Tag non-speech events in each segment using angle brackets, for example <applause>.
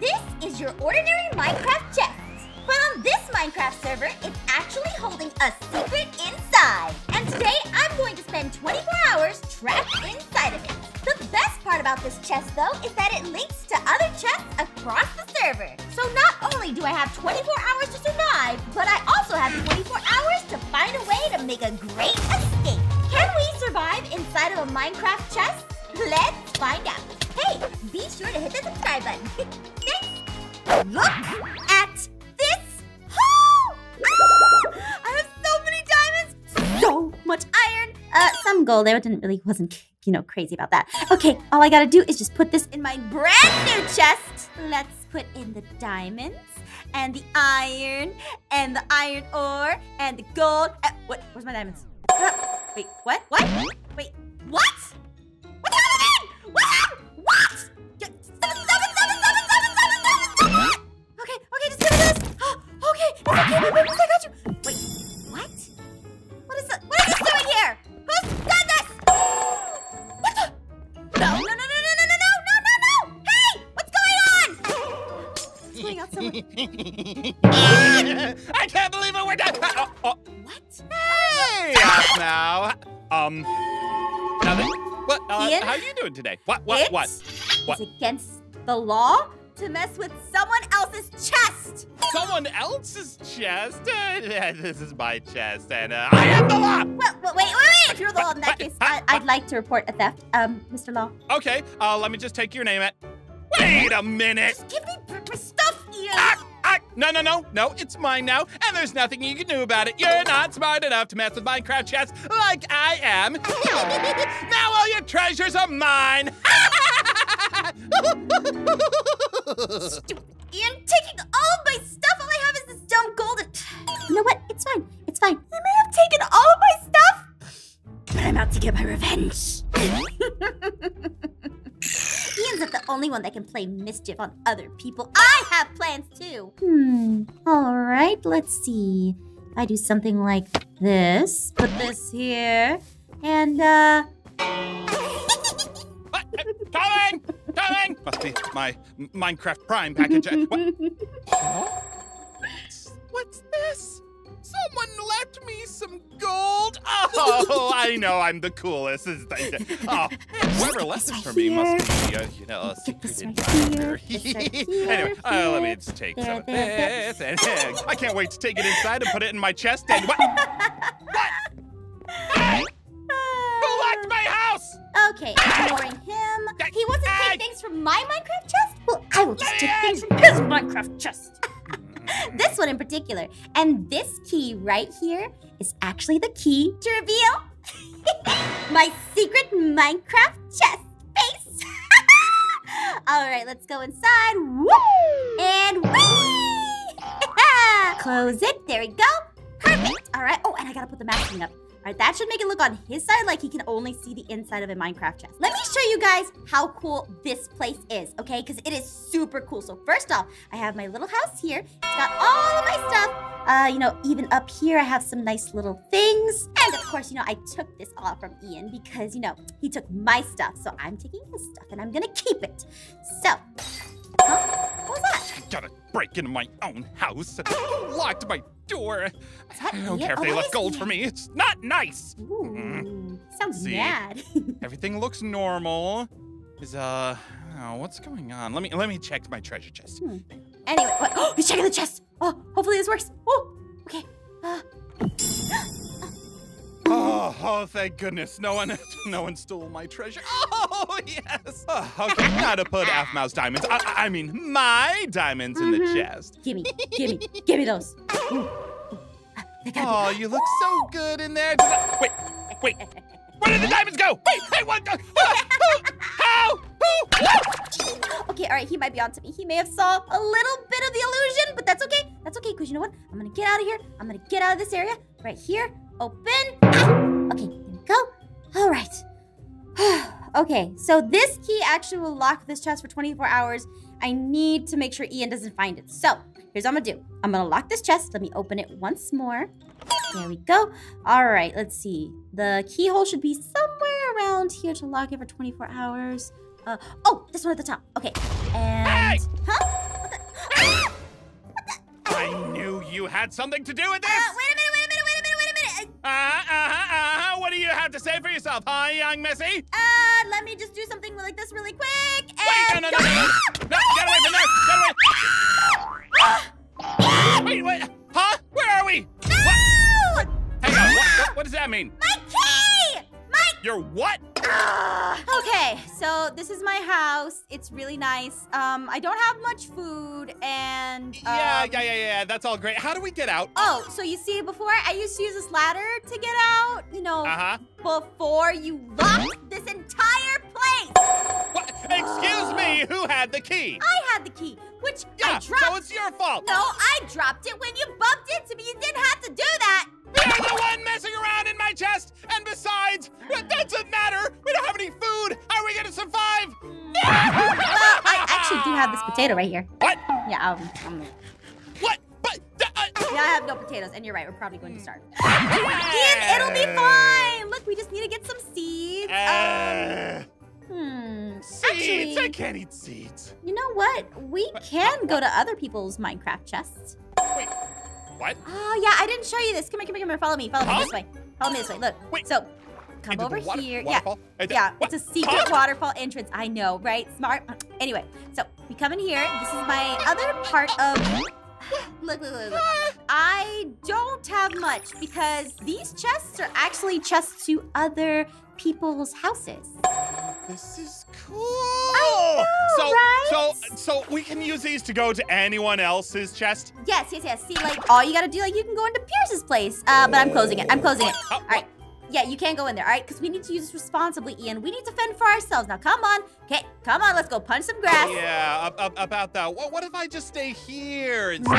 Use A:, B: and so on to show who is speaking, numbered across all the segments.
A: This is your ordinary Minecraft chest. But on this Minecraft server, it's actually holding a secret inside. And today, I'm going to spend 24 hours trapped inside of it. The best part about this chest, though, is that it links to other chests across the server. So not only do I have 24 hours to survive, but I also have 24 hours to find a way to make a great escape. Can we survive inside of a Minecraft chest? Let's find out. Hey, be sure to hit the subscribe button. <laughs> Thanks. Look at this. Oh! I have so many diamonds, so much iron, uh, some gold. I didn't really wasn't you know crazy about that. Okay, all I gotta do is just put this in my brand new chest. Let's put in the diamonds and the iron and the iron ore and the gold. Uh, what? Where's my diamonds? Uh, wait, what? What? Wait, what? I got you. Wait, what? What is doing here? This? No, no, no, no, no, no, no, no, no, no! Hey, what's going on? What's going on?
B: I can't believe it. We're. Uh, oh,
A: What?
B: hey, now. Um. What? Uh, how are you doing today? What? What?
A: It
B: what? What?
A: against the law to mess with someone else's chest.
B: Someone else's chest? Uh, <laughs> this is my chest, and uh, I am the law.
A: Well, wait, wait, wait. If you're the law, in that case, I, I'd like to report a theft, um, Mr. Law.
B: Okay. Uh, let me just take your name at. Wait a minute.
A: Just Give me my stuff, Ian.
B: Ah, ah, no, no, no, no, it's mine now, and there's nothing you can do about it. You're not smart enough to mess with Minecraft chests like I am. <laughs> now all your treasures are mine. <laughs>
A: Stupid Ian taking all of my stuff. All I have is this dumb golden. You know what? It's fine. It's fine. He may have taken all of my stuff, but I'm out to get my revenge. <laughs> Ian's not the only one that can play mischief on other people. I have plans too. Hmm. All right. Let's see. I do something like this, put this here, and uh.
B: Coming! Coming! <laughs> Must be my Minecraft Prime package. <laughs> What? Huh? What's, what's this? Someone left me some gold. <laughs> Oh, I know I'm the coolest. Oh, whoever left this for me must be, uh, you know, a secret admirer.
A: here, this right here,
B: anyway, uh, let me just take some of this, and I can't wait to take it inside and put it in my chest. And what? what? Hey, locked my house?
A: Okay, ignoring him. He wants to take things from my Minecraft chest? Well, I will just take things from his Minecraft chest. <laughs> this one in particular. And this key right here is actually the key to reveal <laughs> my secret Minecraft chest space. <laughs> All right, let's go inside. Woo! And whee! Close it. There we go. Perfect. All right. Oh, and I gotta put the masking up. That should make it look on his side like he can only see the inside of a Minecraft chest. Let me show you guys how cool this place is, okay? Because it is super cool. So first off, I have my little house here. It's got all of my stuff. Uh, you know, even up here, I have some nice little things. And of course, you know, I took this all from Ian because, you know, he took my stuff. So I'm taking his stuff and I'm gonna keep it. So, huh? What was that?
B: Gotta break into my own house. Who locked my door? I don't care if
A: Oh,
B: they left gold for me. It's not nice.
A: Ooh, sounds
B: See?
A: mad. <laughs>
B: Everything looks normal. Is uh, oh, what's going on? Let me let me check my treasure chest.
A: Hmm. Anyway, what? Oh, <gasps> he's checking the chest. Oh, hopefully this works. Oh, okay. Uh, <gasps>
B: Oh, oh, thank goodness, no one, <laughs> no one stole my treasure. Oh <laughs> yes. Oh, okay, <laughs> now to put Aphmau's diamonds. I, I mean, my diamonds in the
A: Mhm.
B: chest.
A: gimme, gimme, gimme those. Ooh, ooh. They gotta
B: Oh, you look so good in there. Does wait, wait. Where did the diamonds go? Wait, hey, what? the- <laughs> Who? How? Who?
A: Okay, all right, he might be onto me. He may have saw a little bit of the illusion, but that's okay. That's okay, because you know what? I'm gonna get out of here. I'm gonna get out of this area. Right here. Open. Ah! Okay, here we go. All right. <sighs> Okay, so this key actually will lock this chest for 24 hours. I need to make sure Ian doesn't find it. So here's what I'm gonna do. I'm gonna lock this chest. Let me open it once more. There we go. All right, let's see. The keyhole should be somewhere around here to lock it for 24 hours. Uh, oh, this one at the top. Okay, and...
B: Hey!
A: Huh? What the? <gasps> Ah! What the? Ah!
B: I knew you had something to do with uh, this!
A: Uh, wait a minute, wait a minute, wait a minute, wait a minute!
B: Uh, uh, -huh, uh, uh-huh, uh-huh. what do you have to say for yourself, huh, young missy?
A: Uh, let me just do something like this really quick.
B: And Wait, no, no, no, no, no. No, get away from there! Get away! <gasps> Wait, wait, huh? Where are we?
A: No!
B: Hang on, what, what, what does that mean?
A: My key! My
B: You're what? <sighs>
A: Okay, so this is my house. It's really nice. Um, I don't have much food, and
B: Yeah,
A: um,
B: yeah, yeah, yeah, that's all great. How do we get out?
A: Oh, so you see, before I used to use this ladder to get out. You know,
B: Uh-huh.
A: before you locked this entire place.
B: What? Excuse me, who had the key?
A: I had the key, which
B: Yeah,
A: I dropped.
B: so it's your fault.
A: No, I dropped it when you bumped into me. You didn't have to do that.
B: You're the one messing around in my chest, and besides, that doesn't matter. We don't have any food. How are we gonna survive?
A: well, I actually do have this potato right here.
B: What?
A: Yeah, um, um,
B: What?
A: Yeah, I have no potatoes, and you're right. We're probably going to starve. Ian, it'll be fine. Look, we just need to get some seeds.
B: Uh,
A: um, hmm.
B: seeds.
A: Actually,
B: I can't eat seeds.
A: you know what? We can go to other people's Minecraft chests.
B: Wait. What?
A: Oh yeah, I didn't show you this. Come here, come here, come here. Follow me. Follow me this way. Follow me this way. Look.
B: Wait.
A: So, come over
B: water-
A: here.
B: waterfall?
A: Yeah. Yeah,
B: what?
A: it's a secret
B: Huh?
A: waterfall entrance. I know, right? Smart. Anyway, so we come in here. This is my other part of. <sighs> Look, look, look, look. I don't have much because these chests are actually chests to other people's houses.
B: This is cool.
A: I know,
B: so,
A: right?
B: so, so we can use these to go to anyone else's chest.
A: Yes, yes, yes. See, like, all you gotta do, like, you can go into Pierce's place. Uh, but I'm closing it. I'm closing it.
B: Oh,
A: All right. Yeah, you can't go in there, all right? Because we need to use this responsibly, Ian. We need to fend for ourselves. Now, come on. Okay, come on. Let's go punch some grass.
B: Yeah, ab- ab- about that. What, what if I just stay here?
A: No,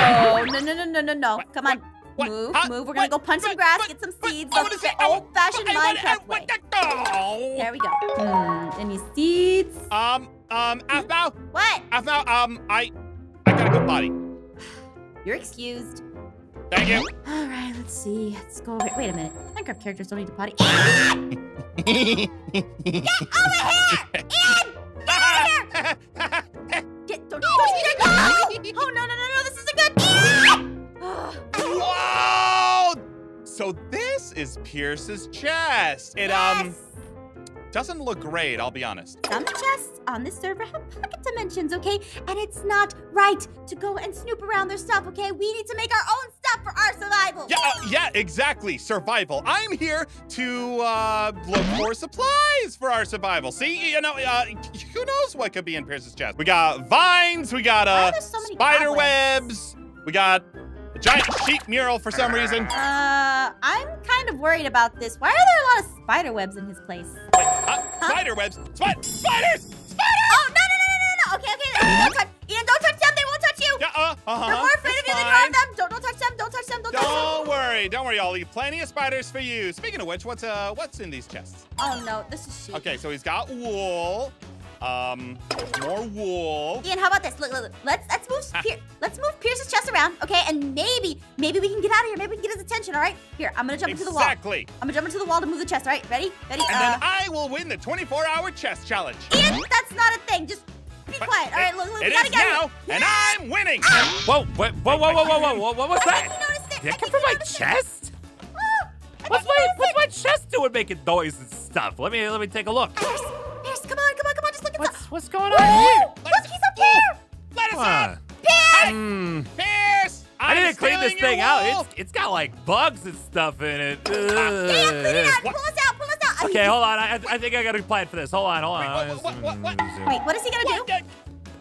A: no, no, no, no, no, no.
B: What?
A: Come on.
B: What?
A: Move, move. We're gonna go punch some grass, get some seeds,
B: I
A: the
B: wanna say-
A: the
B: I wa-
A: old-fashioned
B: I wanna- I
A: Minecraft way.
B: wanna-
A: There we go. Hmm, any seeds?
B: Um, um, Aphmau,
A: What?
B: Aphmau, um, I, I gotta go potty. <sighs>
A: You're excused.
B: Thank you. <gasps>
A: All right, let's see. Let's go over. Wait a minute. Minecraft characters don't need to potty. <laughs> Over here! Ian! Get over here! Get, don't, don't, don't, oh! <laughs> oh, no, no, no, no. This isn't good.
B: Whoa! So this is Pierce's chest. It um
A: Yes.
B: Doesn't look great, I'll be honest.
A: Some chests on this server have pocket dimensions, okay? And it's not right to go and snoop around their stuff, okay? We need to make our own stuff for our survival.
B: Yeah, uh, yeah, exactly. Survival. I'm here to uh, look for supplies for our survival. See, you know, uh, who knows what could be in Pierce's chest? We got vines. We got uh,
A: so
B: spider
A: cobwebs?
B: webs. We got a giant sheep mural for some reason.
A: Uh, I'm kind of worried about this. Why are there a lot of spider webs in his place?
B: Wait, uh, spider webs. Spi- spiders. Spiders.
A: Oh, no, no, no, no, no, no. Okay, okay. Don't touch. Ian, don't touch them. They won't touch you.
B: Yeah. Uh. Uh huh.
A: They're more afraid of you than you are of them. Don't, don't touch them. Don't touch them. Don't, touch them.
B: Don't worry, don't worry. I'll leave plenty of spiders for you. Speaking of which, what's uh, what's in these chests?
A: Oh, no. This is sheep.
B: Okay, so he's got wool. Um, more wool.
A: Ian, how about this? Look, look, look. Let's move, ah. Pier let's move Pierce's chest around, okay? And maybe, maybe we can get out of here. Maybe we can get his attention, all right? Here, I'm gonna jump exactly. into the wall.
B: Exactly.
A: I'm gonna jump into the wall to move the chest, all right? Ready? Ready?
B: And
A: uh,
B: then I will win the 24-hour chest challenge.
A: Ian, that's not a thing. Just be
B: but
A: quiet. It, all right, look, look,
B: it
A: we gotta get
B: now,
A: it.
B: and I'm winning.
C: Ah! Whoa, whoa, whoa, whoa, whoa, whoa, whoa, what was that?
A: I that?
C: Did that come from my chest?
A: Oh,
C: what's my, what's my chest doing making noise and stuff? Let me, let me take a look.
A: Pierce, Pierce, come on, come on, come on, just look at
C: what's,
A: the...
C: What's going on Whoa! here?
A: Look, he's up here?
B: Let us
C: on
B: out.
A: Pierce.
B: Pierce,
C: I
B: I'm
C: need to clean this
B: stealing your
C: thing out. It's it's got like bugs and stuff in it.
A: Yeah, clean it out.
C: Ugh.
A: Pull us out. Pull us out.
C: Okay, hold on. I, I think I got a plan for this. Hold on, hold on.
B: Wait, what- what- what- what?
A: Wait, what is he gonna do?
B: What?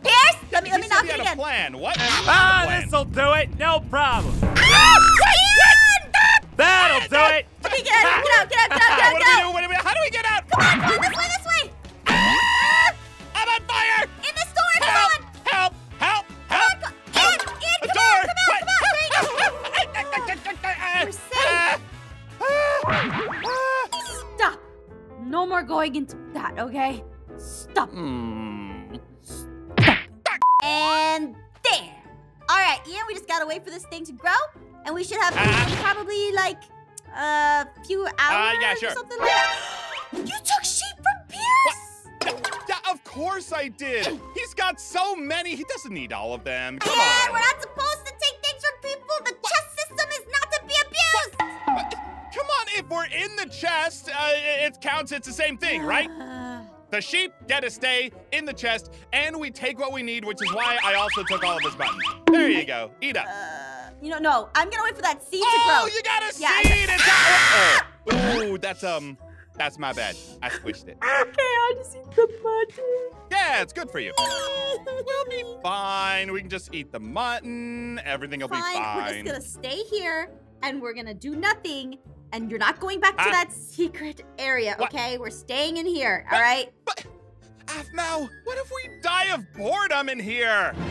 A: Pierce, let me let
B: he
A: me
B: said
A: knock
B: he
A: it
B: had a
A: again.
B: plan. What?
C: Ah,
B: Plan.
C: this'll do it. No problem.
A: Ah, Ian!
C: That'll do it.
A: Okay, get out, get out, get out, get out,
B: Ah,
A: get out,
B: what do we do? What do we? How do we get out?
A: Come on, come on, this way, this way. Going into that, okay? Stop.
B: Hmm.
A: And there. All right, Ian, we just gotta wait for this thing to grow, and we should have
B: Uh-huh.
A: probably like a few hours
B: yeah, sure.
A: or something like that. <gasps> You took sheep from Pierce.
B: Yeah, of course I did. He's got so many. He doesn't need all of them. Come
A: Ian,
B: on.
A: we're not supposed
B: we're in the chest, uh, it counts. It's the same thing, right? The sheep get to stay in the chest, and we take what we need, which is why I also took all of his buttons. There you go. Eat up.
A: uh, you know, no, I'm gonna wait for that seed to
B: Oh,
A: grow.
B: you got a
A: Yeah, I-
B: seed! It's out! Oh, Ooh, that's, um, that's my bad. I squished it.
A: Okay, I'll just eat the mutton.
B: Yeah, it's good for you. We'll be fine. We can just eat the mutton. Everything will
A: Fine,
B: be fine.
A: we're just gonna stay here and we're gonna do nothing. And you're not going back to
B: Huh?
A: that secret area,
B: What?
A: okay? We're staying in here, all right?
B: But, Aphmau, what if we die of boredom in here? <gasps>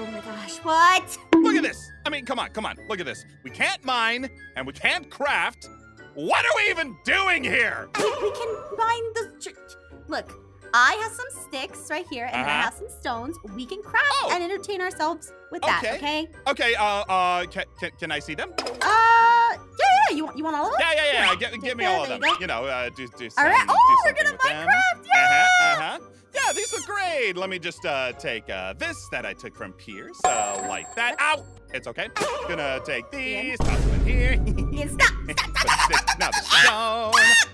A: Oh my gosh, what?
B: Look at this. I mean, come on, come on. Look at this. We can't mine and we can't craft. What are we even doing here?
A: We, we can mine the. Look, I have some sticks right here, and I
B: Uh-huh.
A: have some stones. We can craft
B: Oh.
A: and entertain ourselves with that,
B: Okay.
A: okay?
B: Okay, uh, uh, can, can, can I see them?
A: Uh, yeah, yeah. You want you want all of them?
B: Yeah, yeah, yeah. Give, give me all of them.
A: you.
B: You know, uh, do, do
A: All
B: some,
A: right.
B: do
A: Oh, we're gonna
B: with them.
A: Minecraft. Yeah.
B: Uh-huh, uh-huh. Yeah, these look great. Let me just uh, take uh, this that I took from Pierce, uh, like that. Ow! It's okay. Gonna take these, toss them in here.
A: Ian, stop!
B: Put this- now the stone. Go!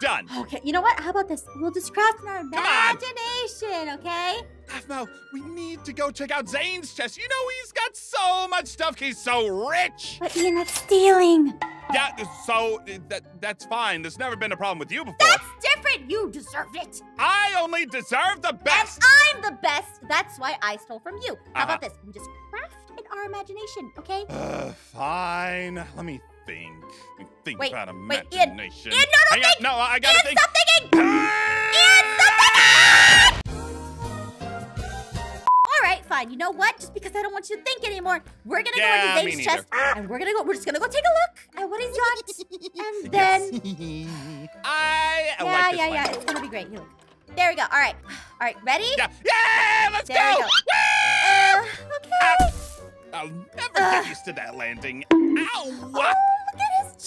B: Done.
A: Okay, you know what? How about this? We'll just craft in our imagination, okay?
B: Aphmau, we need to go check out Zane's chest. You know he's got so much stuff. He's so rich.
A: But Ian, that's stealing.
B: Yeah, so uh, that that's fine. There's never been a problem with you before.
A: That's different. You deserve it.
B: I only deserve the best.
A: And I'm the best. That's why I stole from you. How about
B: Uh-huh.
A: this? We just craft in our imagination, okay?
B: Uh, fine. Let me think. Think
A: Wait,
B: about
A: wait, Ian.
B: imagination.
A: Ian, no, no, think.
B: No, I gotta
A: Ian,
B: think.
A: stop thinking! Ian, stop thinking! All right, fine. You know what? Just because I don't want you to think anymore, we're gonna
B: Yeah,
A: go into
B: neither.
A: chest, and we're gonna go. We're just gonna go take a look at what he's got, <laughs> and then <laughs>
B: I
A: yeah,
B: like
A: yeah, yeah, it's gonna be great. Here. There we go. All right, all right. Ready?
B: Yeah, yeah, let's
A: There
B: go.
A: go. Uh, okay.
B: I'll never
A: Ugh.
B: get used to that landing. Ow!
A: Oh, look at his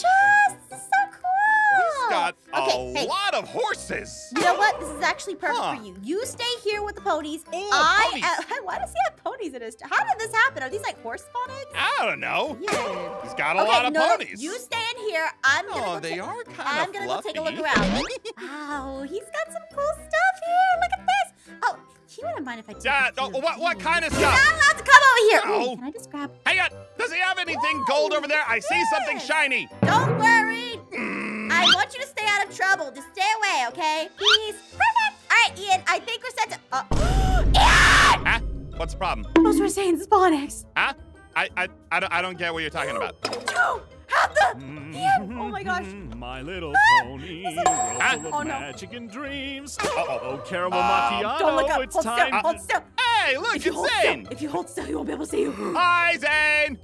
A: chest. This is so cool.
B: He's got a
A: hey.
B: lot of horses.
A: You know what? This is actually perfect
B: Huh.
A: for you. You stay here with the ponies.
B: Ooh,
A: I uh,
B: ponies.
A: am- <laughs> why does he have ponies in his? How did this happen? Are these like horse spawn eggs?
B: I don't know.
A: Yeah.
B: He's got a
A: okay,
B: lot of
A: no, no,
B: ponies.
A: you stay in here. I'm gonna
B: oh,
A: go
B: they are kind
A: I'm
B: of
A: gonna
B: fluffy.
A: go take a look around. <laughs> wow, he's got some cool stuff here. Look at this. Oh, he wouldn't mind if I
B: Yeah, oh, what, what kind of
A: You're
B: stuff?
A: not allowed to come over here.
B: No.
A: Ooh, can I just grab?
B: Hang on. Does he have anything gold over there? I see something shiny.
A: Don't worry.
B: Mm.
A: I want you to stay out of trouble. Just stay away, okay? Please. Perfect. All right, Ian. I think we're set to. Uh, <gasps> Ian!
B: Huh? What's the problem?
A: Those were Zane's spawn eggs.
B: Huh? I, I, I, don't, I don't get what you're talking about. <gasps>
A: You have the. Ian! Oh my gosh.
C: My little
A: Ah!
C: pony,
A: Is
C: world full of
A: Oh, no.
C: magic and dreams. Oh, caramel
B: Um,
C: macchiato,
A: Don't look up.
C: it's
A: Hold
C: time.
A: still. Hold still.
B: Hey, look,
A: If you
B: it's
A: hold
B: Zane.
A: still, if you hold still, he won't be able to see you.
B: Hi, Zane.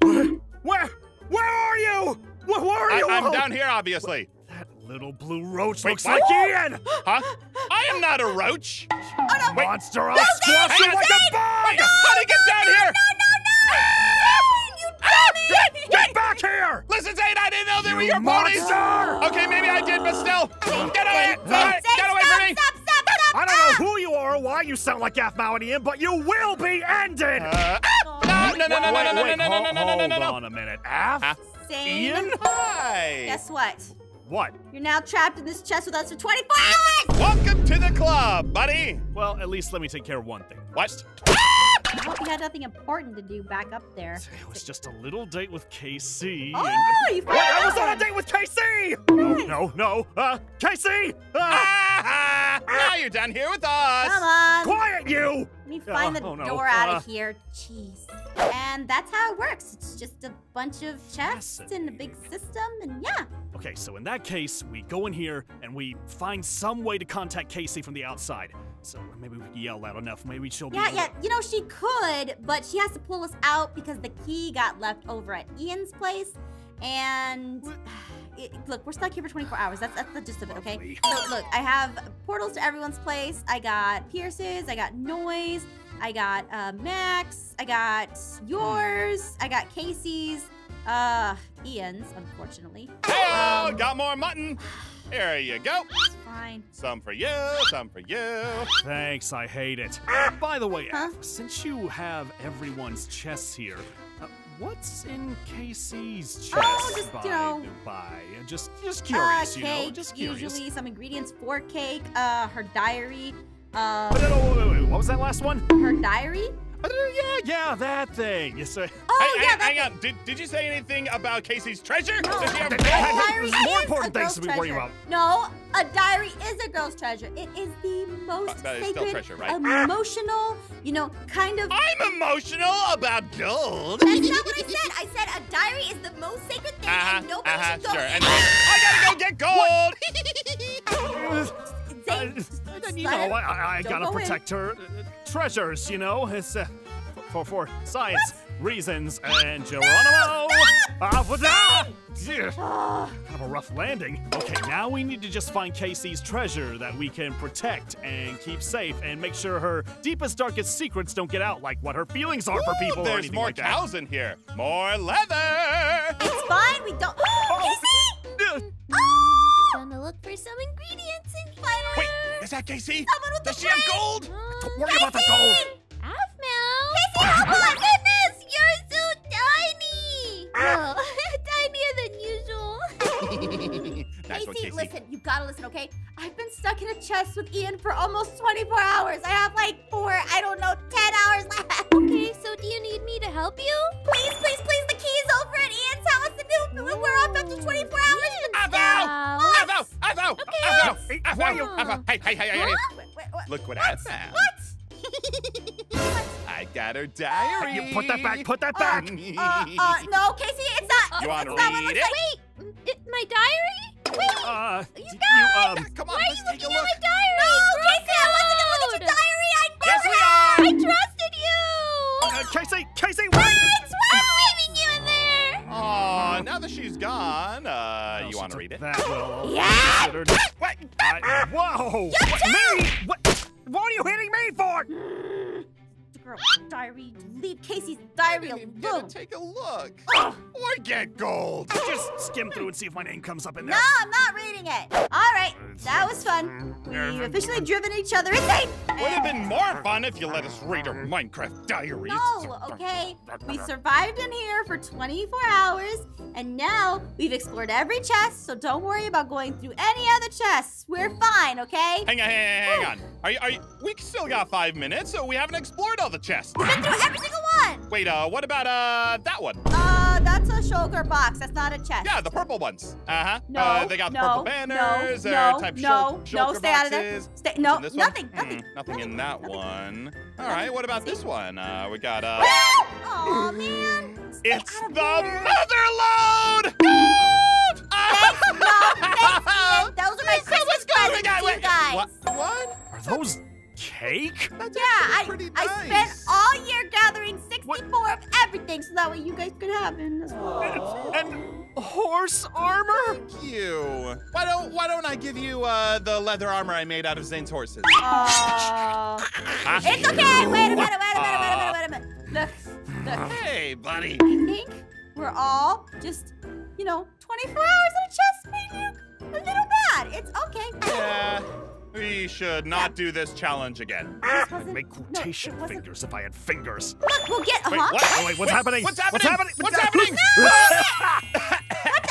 C: Where, where are you? Where, where are
B: I,
C: you?
B: I'm
C: Oh,
B: down here, obviously.
C: That little blue roach
B: Wait,
C: looks
B: what?
C: like Ian.
B: Huh? I am not a roach.
A: Oh no!
B: Wait.
C: Monster, I'll
A: No,
C: squash
B: Hang
C: you
B: on,
C: like a bug.
B: Wait, honey, get down here.
A: You dummy!
C: Get back here!
B: Listen, Zane, I didn't know they were
C: You
B: your ponies.
C: monster!
B: Okay, maybe I did, but still. Get away!
A: Zane, Zane,
B: Get away
A: stop,
B: from me!
A: Stop, stop, stop!
C: I don't know who you are or why you sound like Aphmau and Ian, but you will be ended!
B: Uh, no, no, no, no, no,
C: wait,
B: no, no,
C: wait,
B: no, no, no,
C: hold,
B: no, no, no,
C: hold
B: no.
C: on a minute. Aph?
B: Huh?
A: Zane,
C: Ian?
B: Hi.
A: guess what?
C: What?
A: You're now trapped in this chest with us for 24 hours!
B: Welcome to the club, buddy.
C: Well, at least let me take care of one thing.
B: What?
A: I hope you had nothing important to do back up there.
C: It was just a little date with KC.
A: Oh,
C: and-
A: you
C: Wait, I was on a date with KC! No, no, no. Uh, KC! Ah,
B: Ah, <laughs> now you're down here with us.
A: Come on.
C: quiet you!
A: Let me find the
C: Oh, no.
A: door out
C: Uh.
A: of here. Jeez. And that's how it works. It's just a bunch of chests in a big system, and yeah.
C: Okay, so in that case, we go in here and we find some way to contact Casey from the outside. So maybe we can yell loud enough. Maybe she'll be.
A: Yeah, yeah. You know, she could, but she has to pull us out because the key got left over at Ian's place. And <sighs> it, look, we're stuck here for 24 hours. That's that's the gist of it, okay? So look, I have portals to everyone's place. I got Pierce's. I got Noise. I got uh, Max. I got yours. I got Casey's. Uh, Ian's, unfortunately.
B: Hey,
A: Um,
B: got more mutton. Here you go.
A: It's fine.
B: Some for you, some for you.
C: Thanks, I hate it. By the way,
A: Huh?
C: Since you have everyone's chests here, Uh, what's in Casey's chest?
A: Oh, just, you know-
C: by? Just, just
A: Uh,
C: curious, you know, just curious.
A: usually some ingredients for cake, uh, her diary, uh,
C: But no, no, wait, wait, wait, what was that last one?
A: her diary?
C: Uh, yeah, yeah, that thing. Yes, uh,
A: Oh, yeah, that
B: hang on. Did, did you say anything about Casey's treasure?
A: No,
B: Does she have
A: a
C: Hey, hey, hey,
A: diary
C: more
A: is
C: important
A: a
C: things
A: girl's
C: to be worrying
A: treasure.
C: about.
A: No, a diary is a girl's treasure. It is the most
B: still
A: sacred,
B: treasure, right?
A: emotional, you know, kind of.
B: I'm emotional about gold.
A: That's not what I said. I said a diary is the most sacred thing,
B: Uh-huh,
A: and nobody
B: uh-huh,
A: should go.
B: sure. <laughs> And I gotta go get gold. <laughs> <laughs>
A: Zane,
C: Uh,
A: just
C: you know, I, I, I gotta
A: go in.
C: protect her uh, treasures, you know? It's uh, for, for science reasons. And Geronimo! Ah, what- ah! Yeah,
A: Ah,
C: Kind of a rough landing. Okay, now we need to just find Casey's treasure that we can protect and keep safe and make sure her deepest, darkest secrets don't get out, like what her feelings are for people or
B: There's
C: anything
B: more
C: like that.
B: There's more cows in here. More leather.
A: it's fine. We don't. <gasps> Casey!
C: Uh,
A: Oh!
D: Gonna look for some ingredients in here.
B: Wait, is that Casey?
A: Someone with
B: Does
A: the
B: she have
A: brain.
B: gold?
D: Um,
C: Worry about the gold.
D: Aphmau.
A: Casey, oh my <laughs> goodness! You're so tiny!
D: Well, <laughs> tinier than usual. <laughs>
B: That's
A: Casey,
B: Casey.
A: listen, you gotta listen, okay? I've been stuck in a chest with Ian for almost 24 hours. I have like four, I don't know, 10 hours left.
D: Okay, so do you need me to help you?
A: Please, please, please, the key's over at Ian's house and we're up after 24 hours.
B: Avo!
D: Wow.
B: Avo! Avo! Avo!
C: Hey,
B: Avo!
C: why you-
B: Avo! Hey, hey, hey, hey, hey!
A: Wait, wait, what?
B: Look what I found.
A: What? <laughs>
B: I got her diary.
C: You put that back, put that back.
A: Uh, uh, no, Casey, it's not.
B: You wanna
A: it's not what
B: read it?
A: Like.
D: Mm, it- my diary? Wait,
C: Uh,
A: You
C: d-
A: guys!
C: um,
B: Come on,
D: why are
B: let's
D: you
B: take a
D: looking at
B: look.
D: my diary?
A: No, Casey, I wasn't gonna look at your diary. I never
B: Yes, we are.
D: I trusted you.
C: uh, Casey, Casey,
A: Wait,
C: wait!
D: I'm leaving you in there.
B: Aw, now that she's gone, uh, you want to read it?
C: That will
A: Yeah.
B: What?
C: I, whoa! What, me? What? What are you hitting me for?
A: The girl diary. Leave Casey's diary
B: Didn't even get to
A: alone.
B: take a look.
A: Ugh.
B: Or get gold.
C: Just skim through and see if my name comes up in there. No.
A: I'm not reading it. All right, that was fun. We've officially driven each other insane.
B: Would have been more fun if you let us read her Minecraft diary.
A: No, okay. We survived in here for 24 hours, and now we've explored every chest, so don't worry about going through any other chests. We're fine, okay?
B: Hang on, hang on, hang on. Are you, are you, we still got five minutes, so we haven't explored all the chests.
A: We've Been through every single one.
B: Wait, uh, what about, uh, that one?
A: Uh, that's a shulker box. That's not a chest.
B: Yeah, the purple ones. Uh-huh.
A: No,
B: Uh, they got the
A: no,
B: purple banners.
A: no, no,
B: type
A: no,
B: shul-
A: no, stay out of there.
B: boxes.
A: Stay, no, nothing, nothing,
B: Hmm, nothing in that
A: nothing.
B: one. All right, what about this one? Uh, we got, uh, <gasps>
A: Oh man. Stay
B: it's the
A: there.
B: mother load!
A: Thanks, no, <laughs> thanks, Ian. Those are my Christmas presents you guys.
B: What? What?
C: Are those cake?
B: That's
A: Yeah, I,
B: pretty
A: I spent all year gathering 64 of everything so that way you guys could have it as well.
C: And horse armor?
B: Thank you. Why don't Why don't I give you uh, the leather armor I made out of Zane's horses? <laughs>
A: Uh, it's okay. Wait a minute, wait a minute, wait a minute, wait a minute. Look, look.
B: Hey, buddy.
A: I think we're all just, you know, 24 hours in a chest made you a little bad. It's okay.
B: Yeah, we should not do this challenge again.
A: This
C: ah,
A: I'd
C: make quotation
A: wasn't-
C: fingers if I had fingers.
A: Look, we'll get,
B: Wait,
A: huh?
B: what?
C: Oh, wait, what's happening?
B: What's happening?
C: What's happening?
B: What's happening?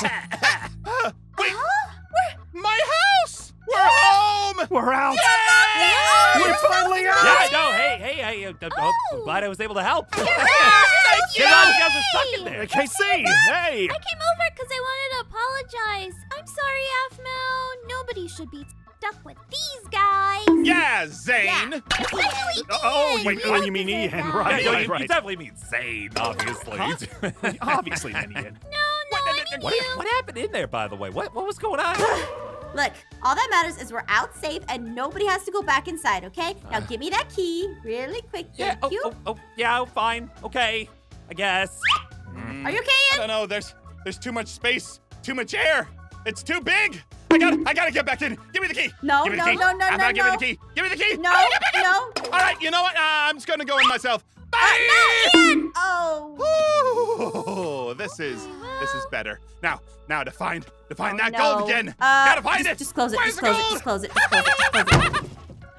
B: <laughs> Wait,
A: Huh?
B: my house! We're home!
C: We're out!
A: Oh,
C: We're finally out!
A: excited.
E: Yeah, no, hey, hey, hey, oh,
D: Oh.
E: glad I was able to help. <laughs>
B: Thank
E: You guys you guys are stuck in there.
C: Casey! Hey!
D: I came over because I wanted to apologize. I'm sorry, Aphmau. Nobody should be stuck with these guys.
B: Yeah, Zane!
C: Oh, wait, oh, you mean Ian,
E: Yeah,
C: right,
E: no,
C: right,
E: you,
C: right.
E: you definitely mean Zane, obviously. <laughs>
C: Obviously, then Ian. <laughs>
D: No, no, I mean
E: what,
D: you.
E: what happened in there, by the way? What what was going on? <laughs>
A: Look, all that matters is we're out safe and nobody has to go back inside, okay? Now uh. give me that key really quick.
E: yeah,
A: Thank
E: oh,
A: you.
E: oh, oh, yeah, oh, fine, okay, I guess.
A: Are you okay,
B: I don't know. There's there's too much space, too much air. It's too big. I got I gotta get back in. Give me the key.
A: No,
B: give me the
A: no,
B: key.
A: no, no,
B: How
A: no,
B: me
A: no.
B: the key? Give me the key.
A: No,
B: Hurry, get in.
A: no.
B: All right, you know what? Uh, I'm just gonna go in myself. Bye.
A: No, Ian! Oh.
B: Ooh, this is this is better. Now, now to find to find
A: Oh,
B: that
A: no.
B: gold again.
A: Uh,
B: Gotta find
A: just,
B: it.
A: Just close it.
B: Where's
A: just close it. Just close it. Just close it. Just close it. <laughs>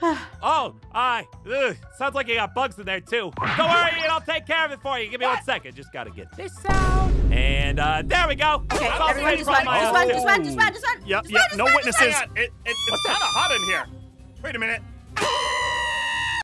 A: <sighs>
D: Oh, I. Ugh, sounds like you got bugs in there too. Don't worry, I'll take care of it for you. Give me one second. Just gotta get this out. And uh, there we go.
A: Okay,
D: It's
A: everyone just
D: from
A: one,
D: my
A: just
D: end,
A: one,
D: too.
A: just one, just one, just one.
C: Yep,
A: Just
C: yep,
A: one, just
C: no
A: one, just
C: witnesses.
B: Hang it, it, it's kind of hot in here. Wait a minute.